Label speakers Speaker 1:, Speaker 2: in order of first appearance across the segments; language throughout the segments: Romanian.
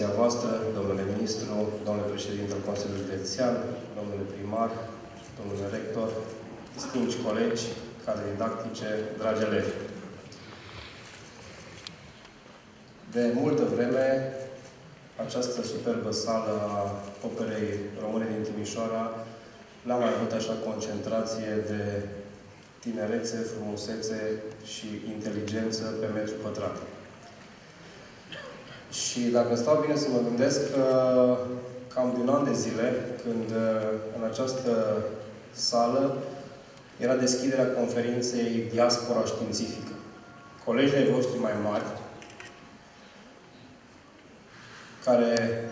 Speaker 1: atenția voastră, domnule ministru, domnule președinte al Consiliului Județean, domnule primar, domnule rector, distinși colegi, cadre didactice, dragi elevi. De multă vreme, această superbă sală a Operei Române din Timișoara n-a mai avut așa concentrație de tinerețe, frumusețe și inteligență pe metru pătrat. Și dacă stau bine să mă gândesc că cam din an de zile, când în această sală era deschiderea conferinței Diaspora Științifică. Colegii voștri mai mari, care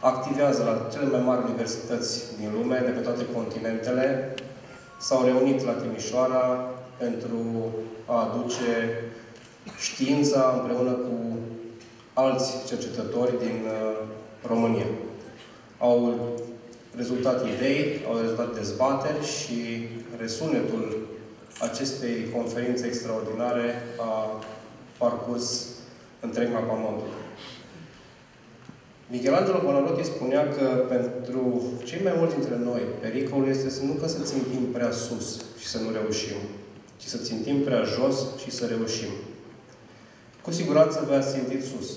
Speaker 1: activează la cele mai mari universități din lume, de pe toate continentele, s-au reunit la Timișoara pentru a aduce știința împreună cu alți cercetători din uh, România. Au rezultat idei, au rezultat dezbateri și resunetul acestei conferințe extraordinare a parcurs întreg mapamondul. Michelangelo Bonarotti spunea că pentru cei mai mulți dintre noi, pericolul este să nu că să țintim prea sus și să nu reușim, ci să țintim prea jos și să reușim. Cu siguranță vă ați simțit sus.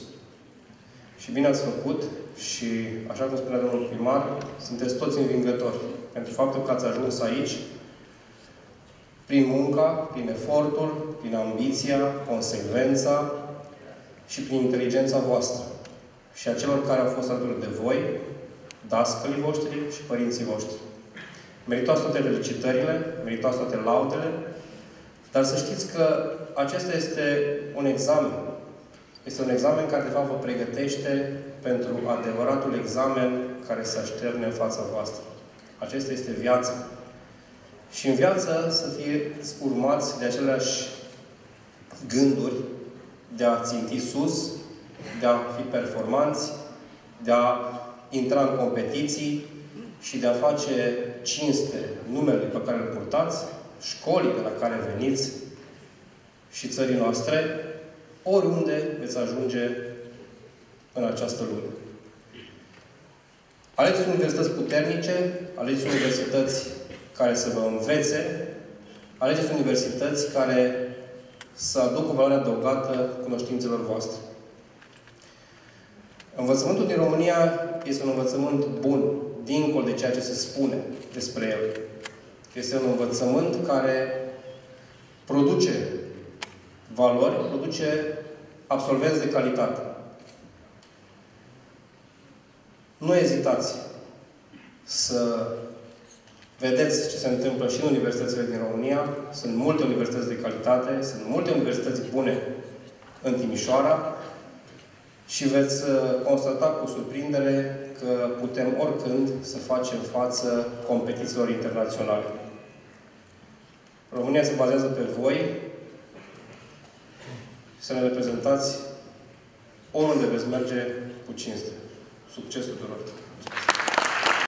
Speaker 1: Și bine ați făcut și, așa cum spunea domnul primar, sunteți toți învingători pentru faptul că ați ajuns aici prin munca, prin efortul, prin ambiția, consecvența și prin inteligența voastră și a celor care au fost alături de voi, dascălii voștri și părinții voștri. Meritați toate felicitările, meritați toate laudele, dar să știți că acesta este un examen. Este un examen care, de fapt, vă pregătește pentru adevăratul examen care se așterne în fața voastră. Acesta este viața. Și în viață să fie urmați de aceleași gânduri de a ținti sus, de a fi performanți, de a intra în competiții și de a face cinste numelui pe care îl purtați, școlii de la care veniți și țării noastre, oriunde veți ajunge în această lume. Alegeți universități puternice, alegeți universități care să vă învețe, alegeți universități care să aducă valoare adăugată cunoștințelor voastre. Învățământul din România este un învățământ bun, dincolo de ceea ce se spune despre el. Este un învățământ care produce valori, produce absolvenți de calitate. Nu ezitați să vedeți ce se întâmplă și în universitățile din România. Sunt multe universități de calitate, sunt multe universități bune în Timișoara și veți uh, constata cu surprindere că putem oricând să facem față competițiilor internaționale. România se bazează pe voi să ne reprezentați oriunde veți merge cu cinste. Succes tuturor!